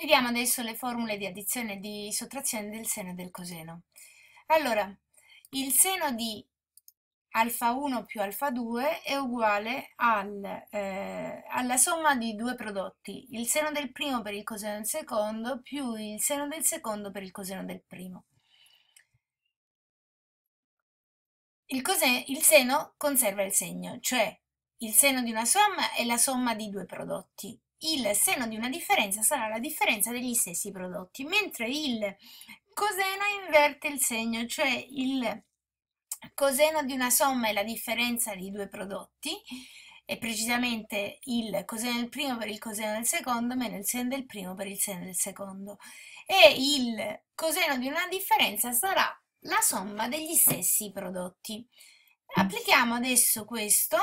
Vediamo adesso le formule di addizione e di sottrazione del seno e del coseno. Allora, il seno di alfa 1 più alfa 2 è uguale al, eh, alla somma di due prodotti, il seno del primo per il coseno del secondo più il seno del secondo per il coseno del primo. Il, il seno conserva il segno, cioè il seno di una somma è la somma di due prodotti il seno di una differenza sarà la differenza degli stessi prodotti, mentre il coseno inverte il segno, cioè il coseno di una somma è la differenza di due prodotti, e precisamente il coseno del primo per il coseno del secondo meno il seno del primo per il seno del secondo. E il coseno di una differenza sarà la somma degli stessi prodotti. Applichiamo adesso questo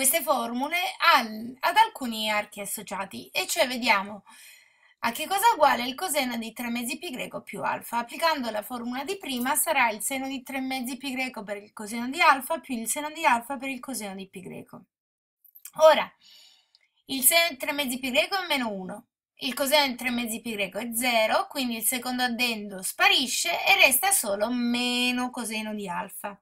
queste formule al, ad alcuni archi associati e cioè vediamo a che cosa uguale il coseno di 3 mezzi pi greco più alfa. Applicando la formula di prima sarà il seno di 3 mezzi pi greco per il coseno di alfa più il seno di alfa per il coseno di pi greco. Ora, il seno di 3 mezzi pi greco è meno 1, il coseno di 3 mezzi pi greco è 0, quindi il secondo addendo sparisce e resta solo meno coseno di alfa.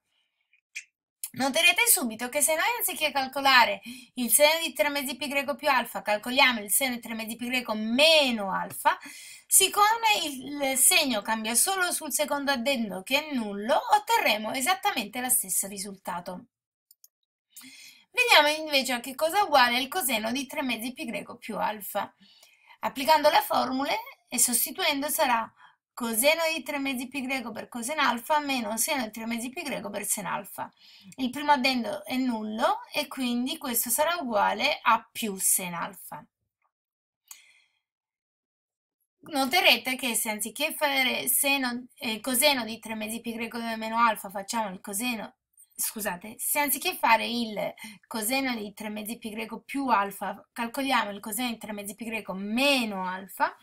Noterete subito che se noi anziché calcolare il seno di 3 mezzi greco più alfa, calcoliamo il seno di 3 mezzi greco meno alfa, siccome il segno cambia solo sul secondo addendo che è nullo, otterremo esattamente lo stesso risultato. Vediamo invece a che cosa uguale il coseno di 3 mezzi greco più alfa. Applicando le formule e sostituendo sarà coseno di 3 mezzi pi greco per coseno alfa meno seno di 3 mezzi pi greco per seno alfa. Il primo addendo è nullo e quindi questo sarà uguale a più seno alfa. Noterete che se anziché fare seno, eh, coseno di 3 mezzi pi greco meno alfa facciamo il coseno scusate, se anziché fare il coseno di 3 mezzi pi greco più alfa, calcoliamo il coseno di 3 mezzi pi greco meno alfa,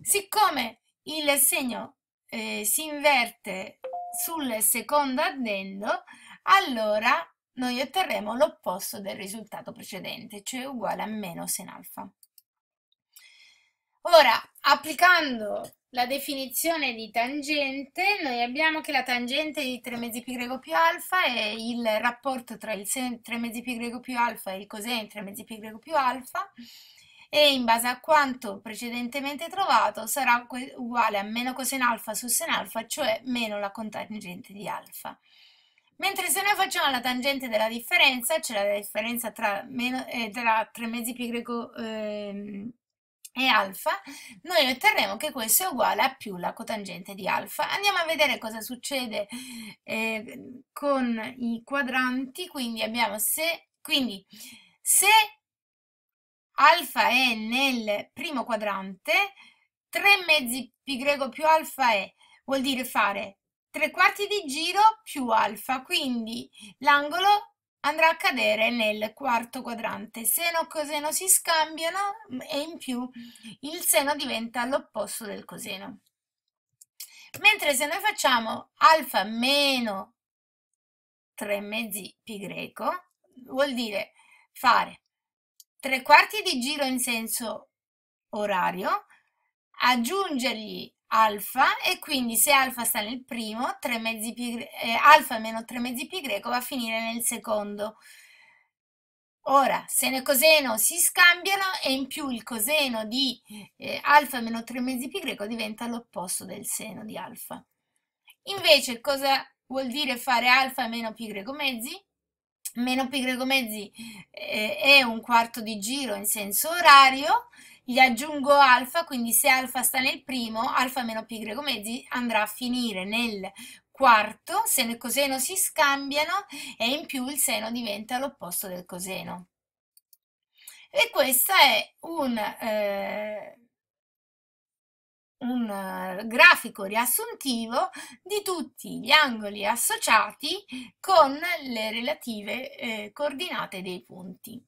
siccome il segno eh, si inverte sul secondo addendo, allora noi otterremo l'opposto del risultato precedente, cioè uguale a meno sen alfa. Ora, applicando la definizione di tangente, noi abbiamo che la tangente di 3 mezzi pi greco più alfa è il rapporto tra il 3 mezzi pi greco più alfa e il coseno di 3 mezzi pi greco più alfa, e in base a quanto precedentemente trovato sarà uguale a meno coseno alfa su sen alfa, cioè meno la cotangente di alfa. Mentre se noi facciamo la tangente della differenza, cioè la differenza tra, meno, eh, tra 3 mezzi pi greco eh, e alfa, noi otterremo che questo è uguale a più la cotangente di alfa. Andiamo a vedere cosa succede eh, con i quadranti, quindi abbiamo se, quindi se alfa è nel primo quadrante, 3 mezzi pi greco più alfa è, vuol dire fare 3 quarti di giro più alfa, quindi l'angolo andrà a cadere nel quarto quadrante. Seno e coseno si scambiano e in più il seno diventa l'opposto del coseno. Mentre se noi facciamo alfa meno 3 mezzi pi greco, vuol dire fare tre quarti di giro in senso orario, aggiungergli alfa e quindi se alfa sta nel primo, 3 mezzi pi, eh, alfa meno 3 mezzi pi greco va a finire nel secondo. Ora, seno e coseno si scambiano e in più il coseno di eh, alfa meno 3 mezzi pi greco diventa l'opposto del seno di alfa. Invece cosa vuol dire fare alfa meno pi greco mezzi? Meno pi greco mezzi eh, è un quarto di giro in senso orario, gli aggiungo alfa, quindi se alfa sta nel primo, alfa meno pi greco mezzi andrà a finire nel quarto, seno e coseno si scambiano e in più il seno diventa l'opposto del coseno. E questo è un... Eh, un eh, grafico riassuntivo di tutti gli angoli associati con le relative eh, coordinate dei punti.